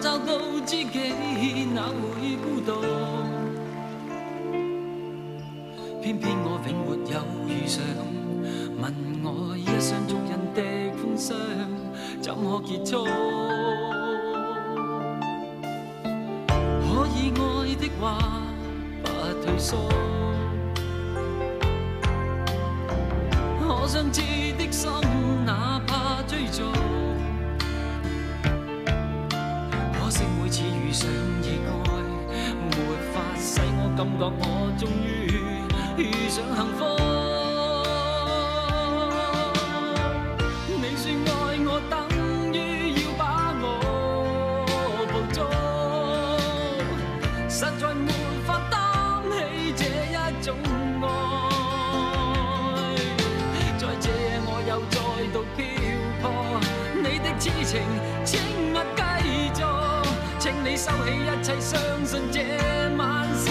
找到知己，哪会孤独？偏偏我永没有遇上，问我一双足印的风霜，怎可结束？可以爱的话，不退缩。可想知的心，哪怕追逐。我感觉我终于遇上幸福。你说爱我等于要把我捕捉，实在没法担起这一种爱。在这夜我又再度漂泊，你的痴情请勿继续，请你收起一切，相信这晚是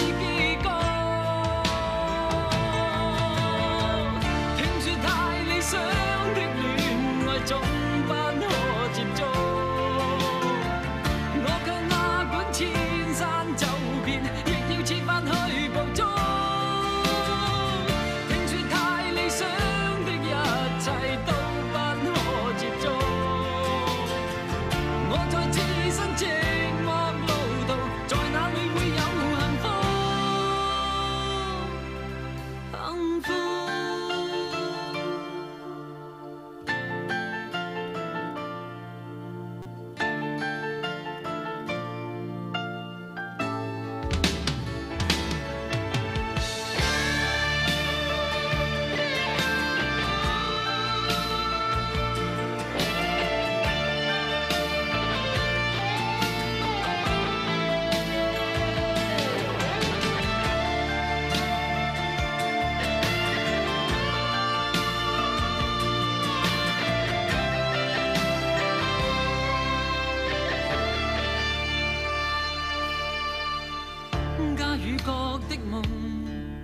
的梦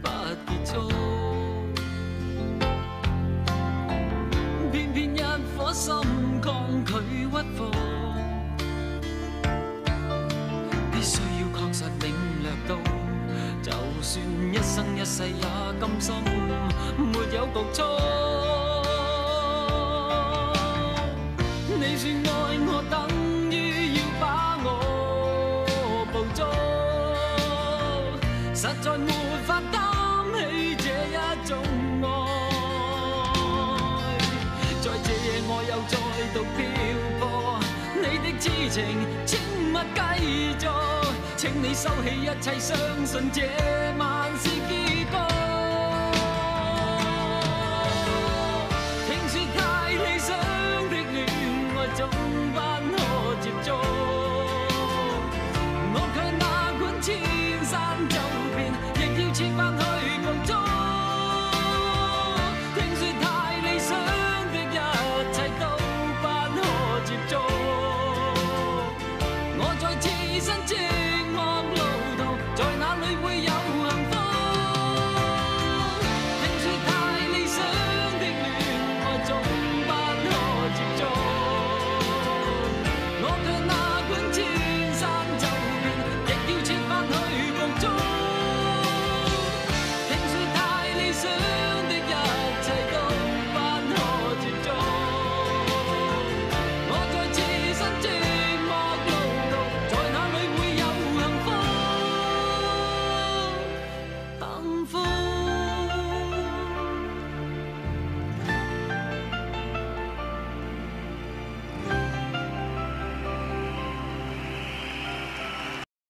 不结束，偏偏一颗心抗拒屈服，必须要确实领略到，就算一生一世也甘心。没有局促。实在没法担起这一种爱。在这夜我又再度漂泊，你的痴情请勿继续，请你收起一切，相信这晚